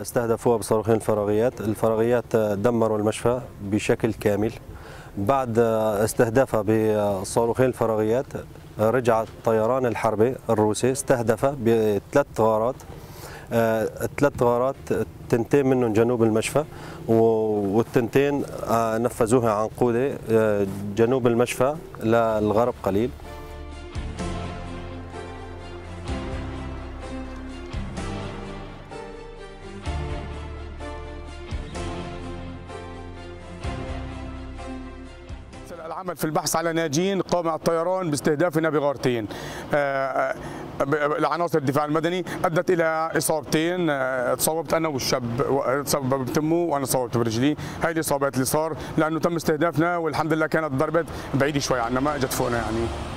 استهدفوها بصاروخين الفراغيات. الفراغيات دمروا المشفى بشكل كامل. بعد استهدافها بصاروخين الفراغيات رجع الطيران الحربي الروسي استهدفها بثلاث غارات. ثلاث غارات تنتين منهم جنوب المشفى والتنتين نفذوها عن قوده جنوب المشفى للغرب قليل. العمل في البحث على ناجين قام الطيران باستهدافنا بغارتين لعناصر الدفاع المدني أدت إلى إصابتين تصوبت أنا والشاب تصوب بتمه وأنا صوبت برجلي. هاي الإصابات اللي صار لأنه تم استهدافنا والحمد لله كانت ضربت بعيدة شوي عنا ما إجت فوقنا يعني.